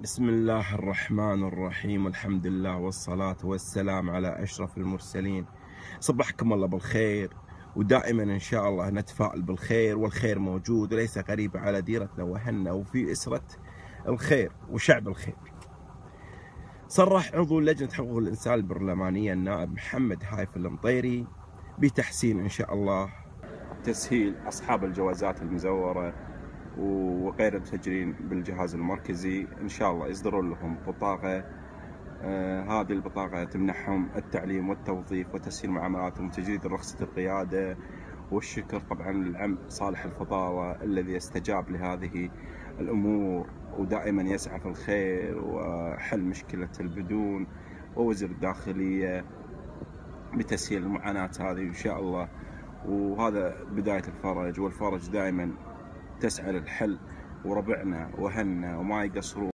بسم الله الرحمن الرحيم والحمد لله والصلاة والسلام على أشرف المرسلين صبحكم الله بالخير ودائما إن شاء الله نتفائل بالخير والخير موجود وليس غريب على ديرتنا وهنا وفي أسرة الخير وشعب الخير صرح عضو لجنة حقوق الإنسان البرلمانية النائب محمد هايف المطيري بتحسين إن شاء الله تسهيل أصحاب الجوازات المزورة وغير المسجلين بالجهاز المركزي إن شاء الله يصدرون لهم بطاقة. آه هذه البطاقة تمنحهم التعليم والتوظيف وتسهيل معاملاتهم وتجديد رخصة القيادة والشكر طبعا للعم صالح الفضاوة الذي استجاب لهذه الأمور ودائما يسعى في الخير وحل مشكلة البدون ووزير الداخلية بتسهيل المعاناه هذه إن شاء الله. وهذا بداية الفرج والفرج دائما تسعى للحل وربعنا وهنا وما يقصرون.